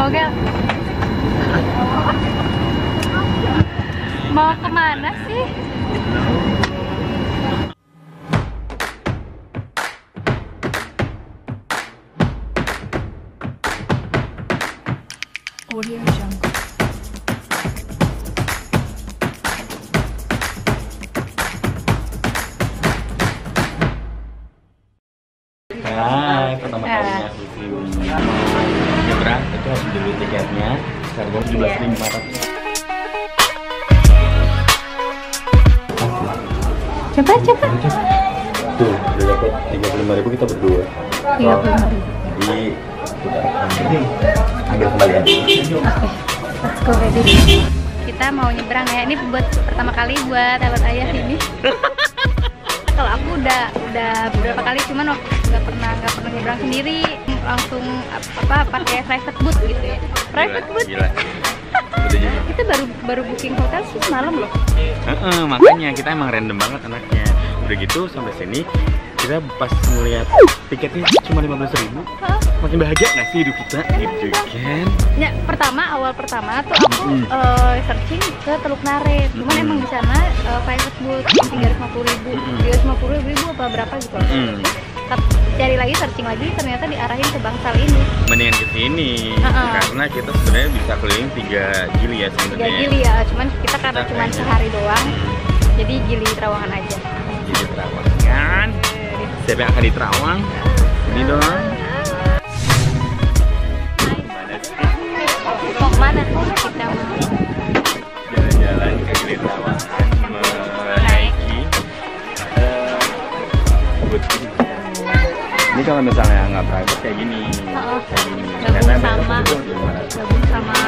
Oke. Mau ke mana sih? Audio Jungle. Hai, pertama Ya. Nyebrang itu harus dulu tiketnya harga tujuh belas lima ratus Coba coba. tuh udah dapat tiga puluh lima ribu kita berdua Tiga puluh lima ribu. jadi kita akan ambil kembalian Let's go ready. Kita mau nyebrang ya. Ini buat pertama kali buat sahabat ayah ini. Kalau aku udah udah beberapa kali cuman waktu nggak pernah nggak pernah nyebrang sendiri langsung apa pakai private boat gitu ya. Private boat. gila jadi Kita baru baru booking hotel sih semalam loh. Heeh, makanya kita emang random banget anaknya udah gitu sampai sini kita pas ngeliat tiketnya cuma lima belas ribu makin bahagia nggak sih hidup kita gitu kan Ya, pertama awal pertama tuh aku Mm. eh, searching ke Teluk Naret. Cuman Mm. emang di sana eh, private boat tiga ratus lima puluh ribu, tiga ratus lima puluh ribu apa berapa gitu. Mm. Cari lagi searching lagi ternyata diarahin ke Bangsal ini. mendingan ke sini Heeh. karena kita sebenarnya bisa keliling tiga gili ya Tiga sebenarnya gili ya, cuman kita karena cuma sehari doang, jadi gili Terawangan aja. gili terawang kan siapa yang akan di terawang ini doang sih? Mau ke mana? Kita jalan-jalan ke gili terawang menaiki boot ini. kalau misalnya nggak private kayak gini Heeh. kayak gini Gabung Karena sama. mereka tuh 500. gabung sama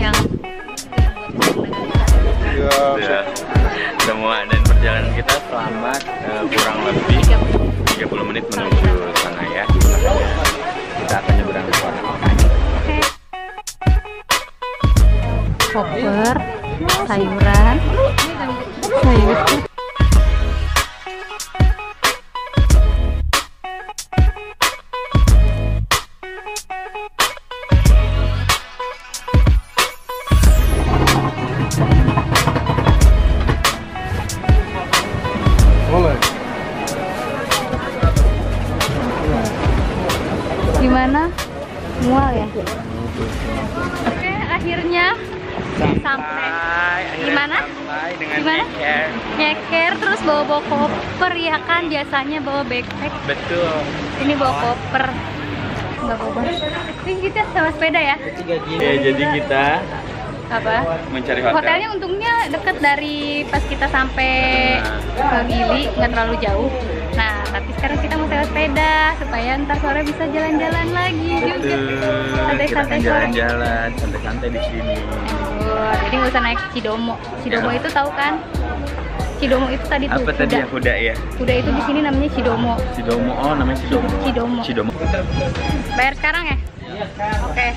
yang Udah semua dan perjalanan kita selamat eh, kurang lebih 30 menit menuju sana ya kita akan nyebrang ke sana koper, sayuran, sayur. Gimana? Mual ya? Oke, akhirnya sampai. Gimana? sampai Gimana? nyeker. nyeker terus bawa bawa koper ya kan biasanya bawa backpack betul ini bawa koper bawa ini kita sama sepeda ya ya jadi kita apa mencari hotel, hotelnya untungnya deket dari pas kita sampai ke Gili nggak terlalu jauh tapi sekarang kita mau sewa sepeda supaya ntar sore bisa jalan-jalan lagi juga Betul. santai-santai jalan-jalan santai-santai di sini Oh, jadi nggak usah naik Cidomo Cidomo Ya. itu tahu kan Cidomo itu tadi tuh apa tadi kuda. yang kuda ya kuda itu di sini namanya Cidomo Cidomo oh namanya Cidomo Cidomo. Cidomo Bayar sekarang ya? Oke.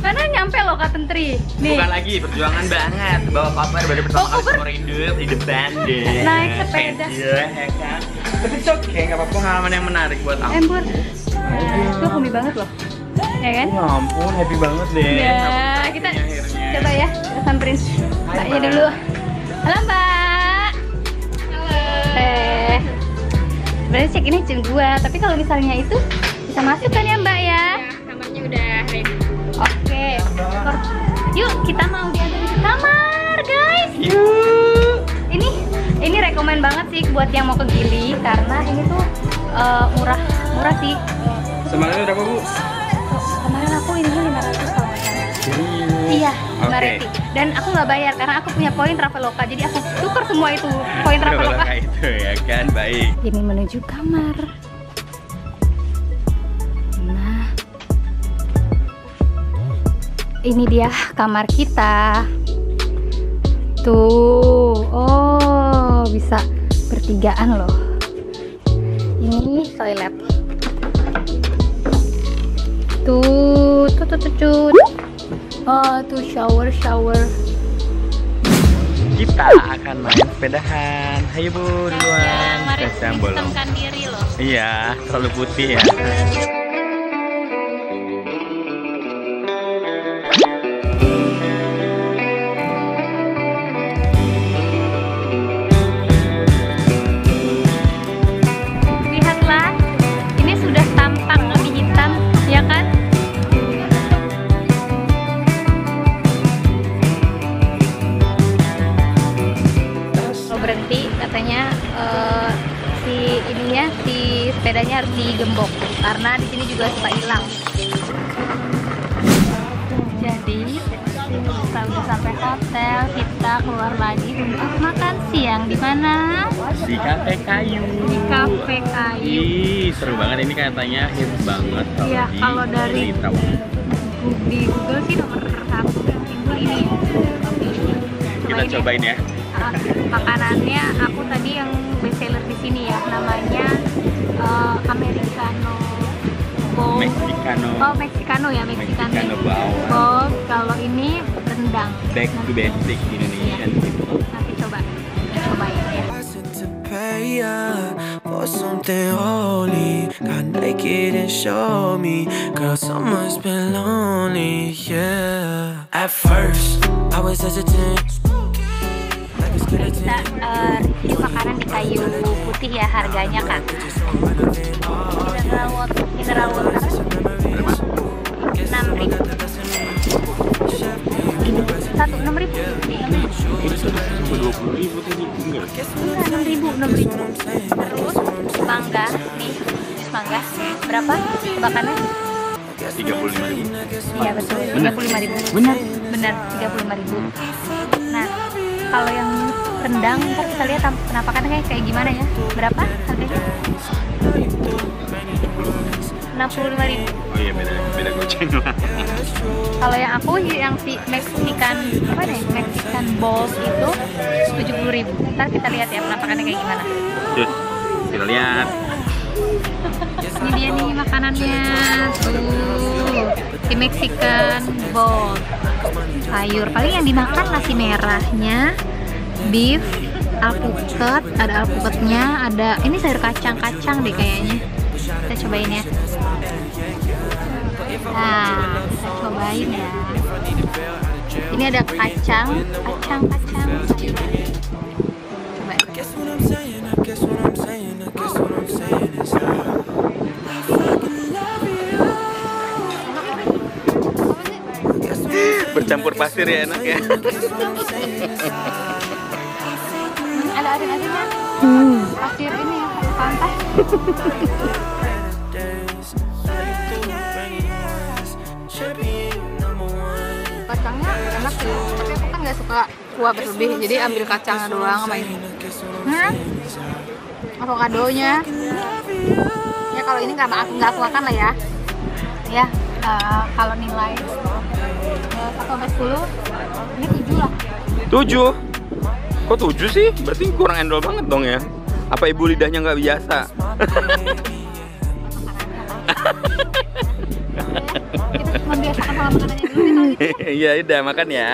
Mana nyampe loh Kak Tentri? Nih. Bukan lagi, perjuangan banget Bawa koper baru pertama Bawa kali seumur hidup di depan deh Naik sepeda. Iya, ya kan Tapi it's okay, gak apa-apa pengalaman yang menarik buat aku Embur. Itu hobi banget loh. Ya kan? Ya ampun, happy banget deh Ya, kita akhirnya. coba ya, kita samperin Mbaknya dulu. Halo Mbak. Halo. Eh. Sebenarnya check ini jam 2, tapi kalau misalnya itu bisa masuk kan ya Mbak ya? kamarnya udah ready. Oke. Yuk, kita mau diantar ini rekomen banget sih buat yang mau ke Gili karena ini tuh eh, murah murah sih. Semalamnya berapa bu? kemarin aku ini 500 kalau iya 500 dan aku nggak bayar karena aku punya poin Traveloka. Jadi aku tuker semua itu poin Traveloka Traveloka. itu ya kan, baik. Ini menuju kamar. Nah. Ini dia kamar kita. Tuh oh bisa bertigaan loh. Ini toilet. Tuh tuh tuh tuh, tuh. oh tuh shower shower. Kita akan main sepedahan. Hayo bu, duluan. Mari Saya bolong sistemkan diri loh. Iya, terlalu putih ya uh, si ininya si sepedanya harus digembok. Karena di sini juga suka hilang. Jadi kita udah sampai hotel. Kita keluar lagi untuk makan siang di mana? Di kafe kayu. Di kafe kayu. Ih, seru banget ini katanya. Hit banget kalau ya, di kalau dari di Google sih nomor satu ini. Kita cobain ya makanannya aku tadi yang best seller di sini ya namanya eh, americano bowl Mexicano. oh mexicano ya mexicano, Mexicano bawang. bowl kalau ini rendang Back to basic Indonesian nanti coba kita cobain ya Wasn't to pay for something holy. Got naked and showed me, girl, someone's been lonely, yeah. At first, I was hesitant. Kita skeleton. eh, review makanan di kayu putih ya harganya kak. Mineral water mineral water. Enam ribu. Satu enam ribu. Dua puluh ribu tadi enggak? enam ribu enam ribu. Terus mangga nih jus mangga. Berapa tebakannya? Tiga puluh lima ribu. iya betul. Tiga puluh lima ribu. Benar. benar tiga puluh lima ribu kalau yang rendang ntar kita lihat penampakannya kayak kayak gimana ya. Berapa harganya? enam puluh lima ribu. Oh iya beda beda goceng. Lah. kalau yang aku yang si Mexican apa nih? Mexican balls itu tujuh puluh ribu. Ntar kita lihat ya penampakannya kayak gimana. Terus kita lihat. Ini dia nih makanannya. Tuh si Mexican bowl sayur. Paling yang dimakan nasi merahnya beef alpukat ada alpukatnya ada ini sayur kacang-kacang deh kayaknya. Kita cobain ya. Nah kita cobain ya. Ini ada kacang kacang kacang sayur coba Bercampur pasir ya enak ya. Hmm, ada asin-asinnya pasir ini pantai. Kacangnya enak sih tapi aku kan nggak suka kuah berlebih jadi ambil kacangnya doang sama ini. Hmm? avokadonya. Ya kalau ini nggak aku nggak aku lah ya. Ya eh, kalau nilai eh, satu sampai sepuluh ini tujuh lah Tujuh. Kok tujuh sih? Berarti kurang endol banget dong ya. Apa ibu lidahnya nggak biasa? kita membiasakan sama makanannya dulu deh kalau gitu Iya udah makan ya.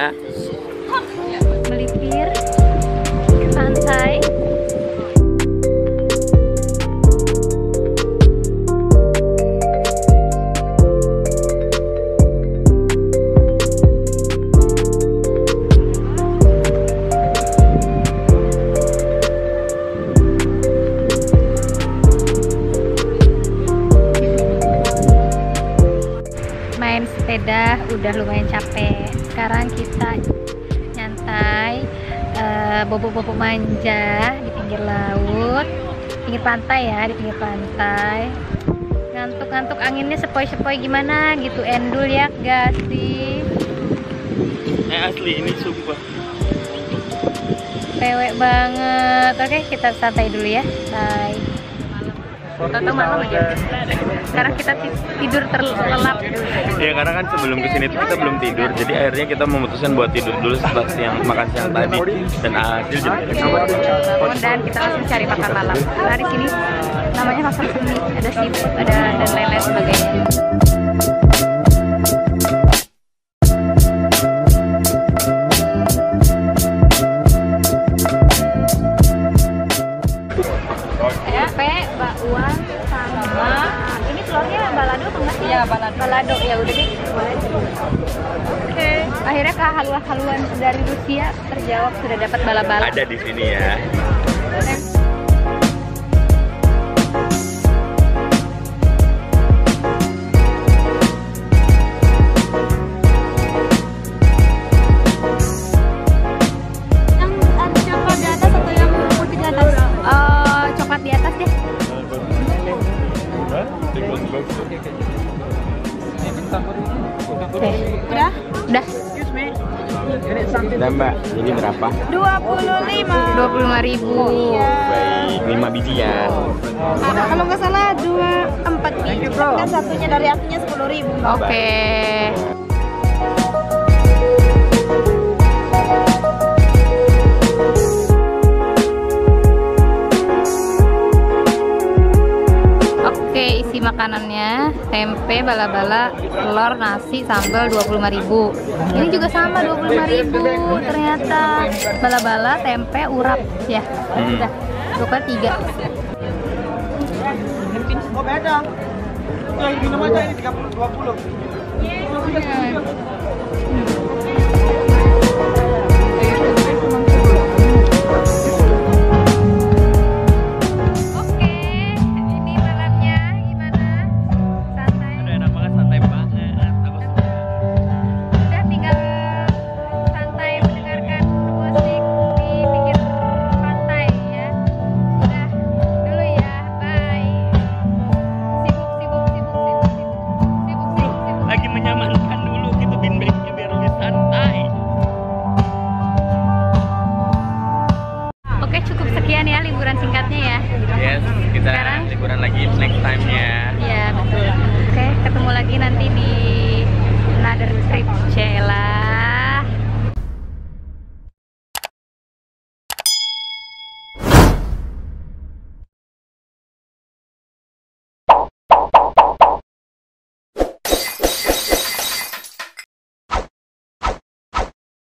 Udah lumayan capek. Sekarang kita nyantai eh, bobo-bobo manja di pinggir laut pinggir pantai ya di pinggir pantai. Ngantuk-ngantuk anginnya sepoi-sepoi gimana gitu endul ya gak sih Eh asli ini sumpah. pewek banget. Oke kita santai dulu ya. Bye Tahu malam aja. Sekarang kita ti- tidur terlelap. Ya karena kan sebelum ke sini tuh kita belum tidur, jadi akhirnya kita memutuskan buat tidur dulu setelah siang makan siang tadi. Dan hasil jadi dan kita langsung cari makan malam. Karena di sini namanya pasar seni ada seafood ada dan lain-lain sebagainya Iya balado. Balado ya udah deh. Oke. Akhirnya kehaluan-haluan dari Rusia terjawab sudah dapat bala-bala. ada di sini ya. Yang Udah mbak, jadi berapa? 25. 25 ribu. Baik, 5 biji ya. Ada kalau nggak salah dua empat biji. Kan satunya dari akunya sepuluh ribu. Oke. Oke, tempe, bala-bala, telur, nasi, sambal 25.000. Ini juga sama 25.000 ternyata. Bala-bala, tempe, urap ya. Hmm. Udah. Pokoknya tiga. Oh beda. Minum aja ini 30 20. liburan lagi next time ya. Iya betul. Oke ketemu lagi nanti di another trip Sheila.